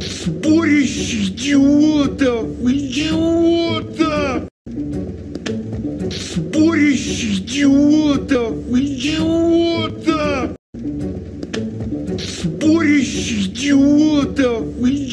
Сборище идиотов! Идиотов! Сборище идиотов! Идиотов! Сборище идиотов! Идиотов!